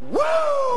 Woo!